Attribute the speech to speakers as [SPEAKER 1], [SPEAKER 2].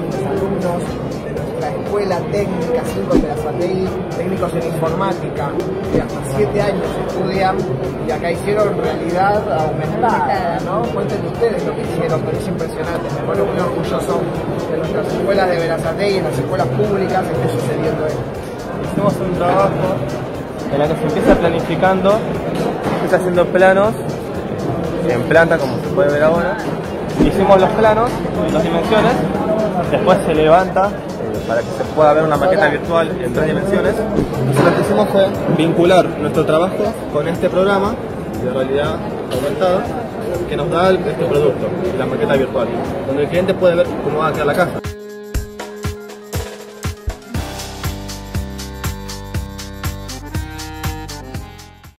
[SPEAKER 1] alumnos de nuestra escuela técnica 5 de la SATI, técnicos en informática, que hasta 7 años estudian y acá hicieron realidad aumentada, ¿no? Cuenten ustedes lo que hicieron, pero es impresionante, me pone muy orgulloso de nuestras escuelas de Verazate y en las escuelas públicas esté sucediendo esto.
[SPEAKER 2] Hicimos un trabajo en el que se empieza planificando, se empieza haciendo planos en planta como se puede ver ahora. Hicimos los planos, las dimensiones, después se levanta eh, para que se pueda ver una maqueta virtual en tres dimensiones. Lo que hicimos fue vincular nuestro trabajo con este programa de realidad aumentada que nos da este producto, la maqueta virtual, donde el cliente puede ver cómo va a quedar la casa.